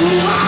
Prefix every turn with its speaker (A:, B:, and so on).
A: Ooh.